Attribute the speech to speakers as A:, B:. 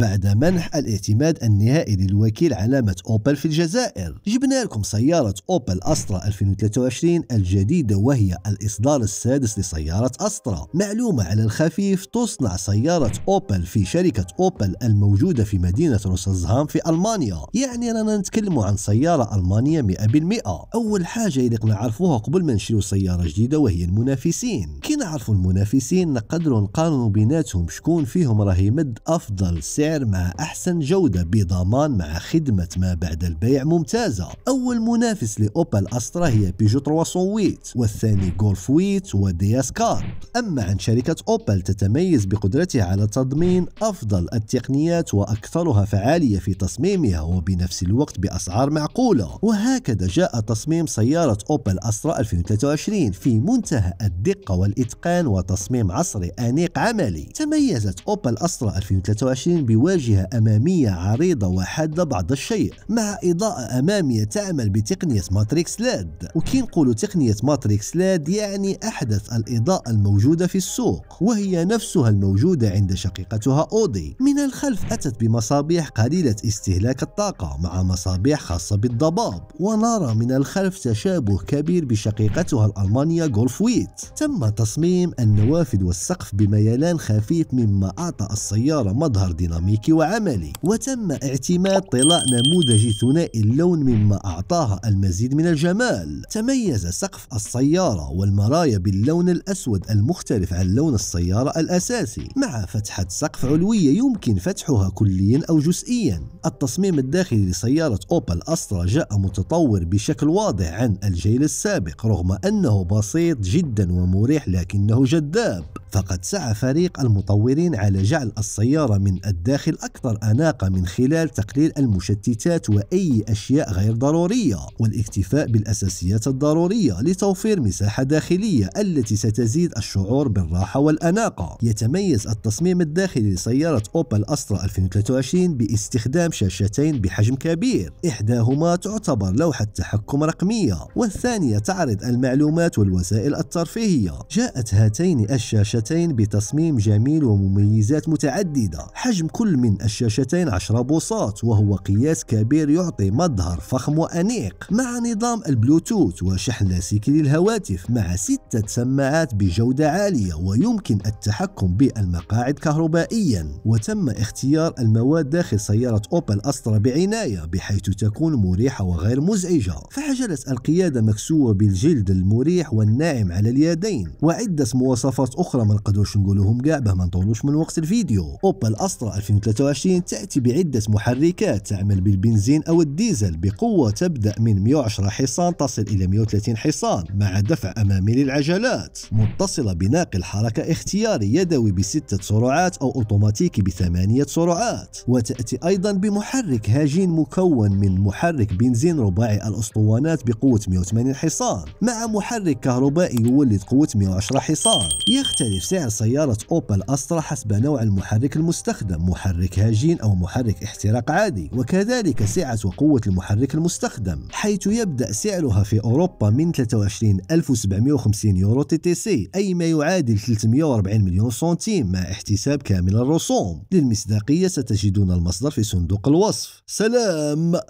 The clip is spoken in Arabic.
A: بعد منح الاعتماد النهائي للوكيل علامة أوبل في الجزائر. جبنا لكم سيارة أوبل أسترا 2023 الجديدة وهي الإصدار السادس لسيارة أسترا. معلومة على الخفيف تصنع سيارة أوبل في شركة أوبل الموجودة في مدينة روسلزهام في ألمانيا. يعني رانا نتكلم عن سيارة ألمانية 100% أول حاجة اللي نعرفوها قبل ما نشريو سيارة جديدة وهي المنافسين. كي نعرفوا المنافسين نقدروا نقارنوا بيناتهم شكون فيهم راه يمد أفضل سعر مع أحسن جودة بضمان مع خدمة ما بعد البيع ممتازة. أول منافس لأوبل أسترا هي بيجو 308 والثاني جولف 8 ودياس كار أما عن شركة أوبل تتميز بقدرتها على تضمين أفضل التقنيات وأكثرها فعالية في تصميمها وبنفس الوقت بأسعار معقولة. وهكذا جاء تصميم سيارة أوبل أسترا 2023 في منتهى الدقة والإتقان وتصميم عصري أنيق عملي. تميزت أوبل أسترا 2023 بواجهة أمامية عريضة وحادة بعض الشيء مع إضاءة أمامية تعمل بتقنية matrix LED وكي نقول تقنية matrix LED يعني أحدث الإضاءة الموجودة في السوق وهي نفسها الموجودة عند شقيقتها أودي. من الخلف أتت بمصابيح قليلة استهلاك الطاقة مع مصابيح خاصة بالضباب. ونرى من الخلف تشابه كبير بشقيقتها الألمانية جولف huit. تم تصميم النوافذ والسقف بميلان خفيف مما أعطى السيارة مظهر ديناميكي وعملي. وتم اعتماد طلاء نموذجي ثنائي اللون مما أعطاها المزيد من الجمال. تميز سقف السيارة والمرايا باللون الأسود المختلف عن لون السيارة الأساسي. مع فتحة سقف علوية يمكن فتحها كليا أو جزئيا. التصميم الداخلي لسيارة أوبل أسترا جاء متطور بشكل واضح عن الجيل السابق رغم أنه بسيط جدا ومريح لكنه جذاب. فقد سعى فريق المطورين على جعل السيارة من الداخل أكثر أناقة من خلال تقليل المشتتات وأي أشياء غير ضرورية والاكتفاء بالأساسيات الضرورية لتوفير مساحة داخلية التي ستزيد الشعور بالراحة والأناقة. يتميز التصميم الداخلي لسيارة أوبل أسترا 2023 باستخدام شاشتين بحجم كبير. إحداهما تعتبر لوحة تحكم رقمية والثانية تعرض المعلومات والوسائل الترفيهية. جاءت هاتين الشاشتين بتصميم جميل ومميزات متعددة. حجم كل من الشاشتين 10 بوصات وهو قياس كبير يعطي مظهر فخم وأنيق. مع نظام البلوتوث وشحن لاسلكي للهواتف مع ستة سماعات بجودة عالية ويمكن التحكم بالمقاعد كهربائيا. وتم اختيار المواد داخل سيارة أوبل أسترا بعناية بحيث تكون مريحة وغير مزعجة. فعجلة القيادة مكسوة بالجلد المريح والناعم على اليدين. وعدة مواصفات أخرى ما نقدروش نقولهم كاع به ما نطولوش من وقت الفيديو. أوبل أسترا 2023 تأتي بعدة محركات تعمل بالبنزين أو الديزل بقوة تبدأ من 110 حصان تصل إلى 130 حصان مع دفع أمامي للعجلات. متصلة بناقل حركة اختياري يدوي بستة سرعات أو أوتوماتيكي بثمانية سرعات. وتأتي أيضا بمحرك هجين مكون من محرك بنزين رباعي الأسطوانات بقوة 180 حصان مع محرك كهربائي يولد قوة 110 حصان. يختلف سعر سيارة أوبل أسترا حسب نوع المحرك المستخدم محرك هجين أو محرك احتراق عادي وكذلك سعة وقوة المحرك المستخدم حيث يبدأ سعرها في أوروبا من 23750 يورو TTC أي ما يعادل 340 مليون سنتيم مع احتساب كامل الرسوم. للمصداقية ستجدون المصدر في صندوق الوصف. سلام!